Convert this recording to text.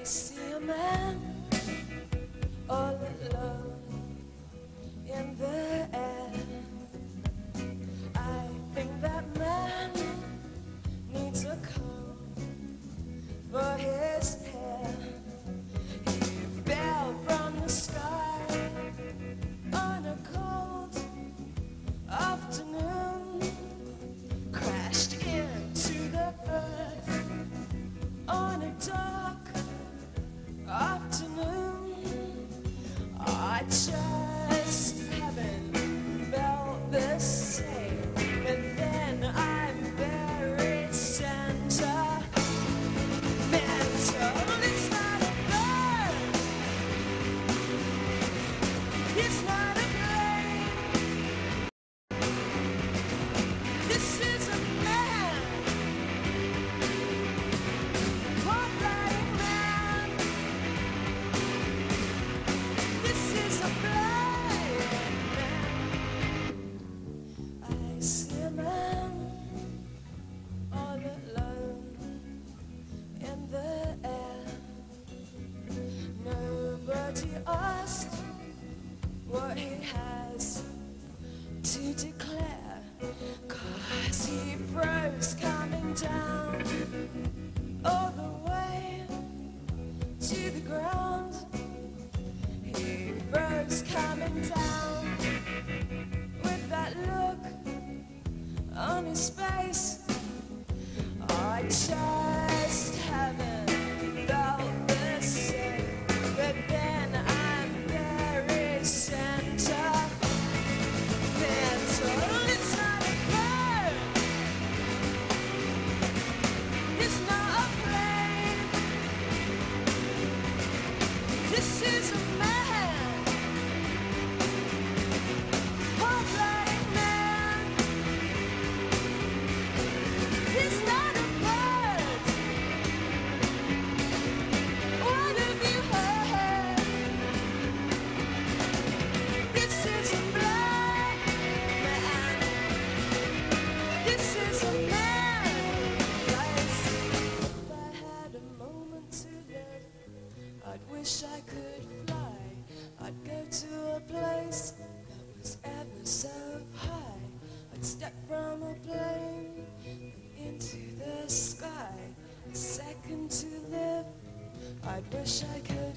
I see a man all alone in the I to declare. Cause he froze coming down all the way to the ground. He froze coming down with that look on his face. I just wish I could fly. I'd go to a place that was ever so high. I'd step from a plane into the sky. A second to live. I'd wish I could